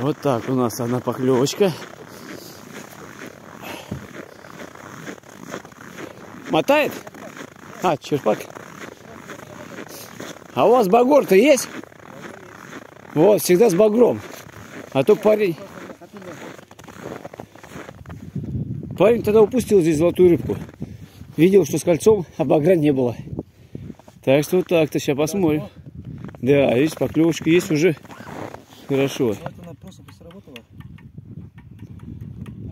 Вот так у нас одна поклевочка. Мотает? А, черпак. А у вас багор-то есть? Вот, всегда с багром. А то парень... Парень тогда упустил здесь золотую рыбку. Видел, что с кольцом, а багра не было. Так что вот так-то, сейчас посмотрим. Да, видишь, поклевочка есть уже. Хорошо. Вот она просто сработала.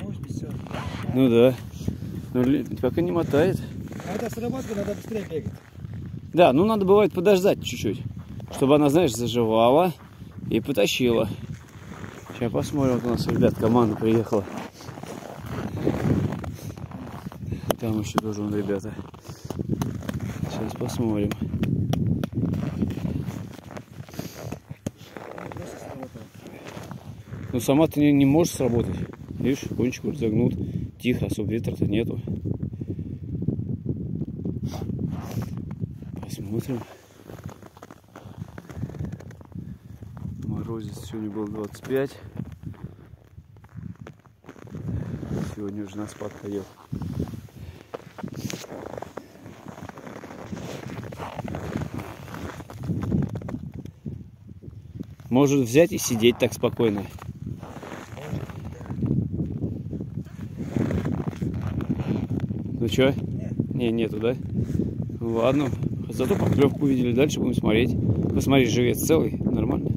Может быть, все. Ну да. Но ли- пока не мотает. Надо срабатывать, надо быстрее бегать. Да, ну надо бывает подождать чуть-чуть. Чтобы она, знаешь, заживала и потащила. Сейчас посмотрим, вот у нас, ребят, команда приехала. Там еще тоже вон ребята. Сейчас посмотрим. Сработала. Ну сама-то не, не может сработать. Видишь, кончик вот загнут. Тихо, особо ветра-то нету. Посмотрим. Морозец сегодня был 25. Сегодня уже на спад пойдет. Может взять и сидеть так спокойно. Ну чё? Не, нету, да? Ладно. Зато поклевку увидели. Дальше будем смотреть. Посмотри, живец целый. Нормально.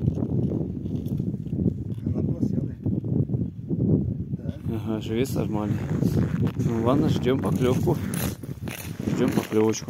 Ага, живец нормальный. Ну ладно, ждем поклевку. Ждем поклевочку.